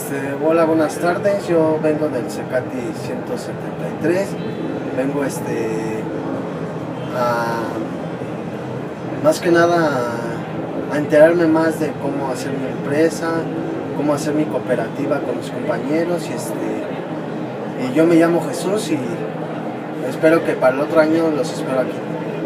Este, hola, buenas tardes. Yo vengo del Secati 173. Vengo este a más que nada a, a enterarme más de cómo hacer mi empresa, cómo hacer mi cooperativa con mis compañeros y este y yo me llamo Jesús y espero que para el otro año los espero aquí.